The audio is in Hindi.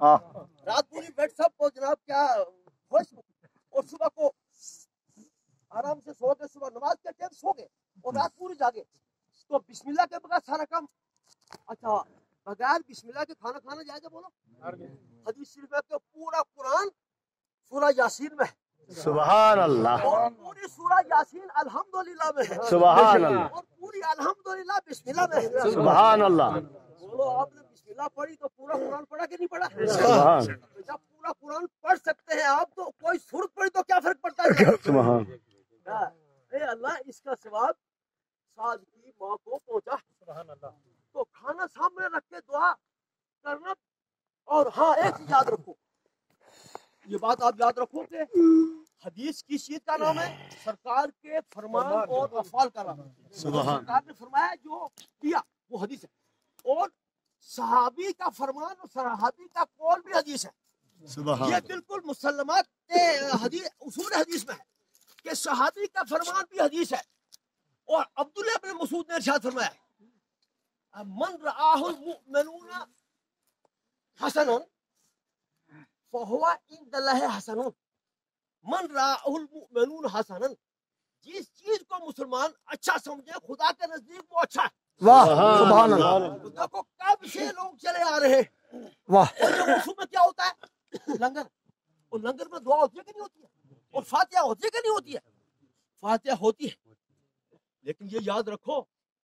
हाँ। रात पूरी बेड सबको जनाब क्या खुश और सुबह को आराम से सो गए सुबह नमाज़ के टाइम सो गए और रात पूरी जागे। तो बिस्मिल्लाह के बगैर सारा काम। अच्छा बगैर बिस्मिल्लाह के खाना खाना जाएगा बोलो? हदीस शरीफ में तो पूरा कुरान सूरह यासीन में है। सुबहान अल्लाह पूरी सूरह यासीन अल्हम्दुलिल्लाह में है। सुबहान अल्लाह और पूरी अल्हम्दुलिल्लाह बिस्मिल्लाह में है। सुबहान अल्लाह बोलो आपने बिस्मिल्लाह पढ़ी तो पूरा कुरान पढ़ा कि नहीं पढ़ा? सुबहान जब पूरा कुरान पढ़ सकते हैं आप तो कोई सूरत पढ़ी तो क्या फ़र्क पड़ता है? अल्लाह इसका सवाब साज की माँ को पहुँचा। तो खाना सामने रख के दुआ करना और हाँ एक चीज़ याद रखो। ये बात आप याद रखो कि हदीस किस चीज़ का नाम है सरकार के फरमान और अफाल का नाम। है सरकार ने फरमाया जो किया वो हदीस है। और सहाबी का फरमान और सहाबी का कौल भी हदीस है। ये बिल्कुल मुसलमात हदीस उसूल हदीस में है कि सहाबी का फरमान भी हदीस है। और अब्दुल्ला इब्न मसूद ने इरशाद फरमाया मन रआहुल मुमिनूना हसनन फहुवा इंदल्लाहि हसनुन। मन रआहुल मुमिनून हसनन। जिस चीज़ को मुसलमान अच्छा समझे खुदा के नज़दीक वो अच्छा है। वाह सुबहान अल्लाह। तो देखो कब से लोग चले आ रहे वाह। और में क्या होता है? लंगर। और लंगर में दुआ होती है कि नहीं होती है? और फातिहा होती है कि नहीं होती है? फातिहा होती है। लेकिन ये याद रखो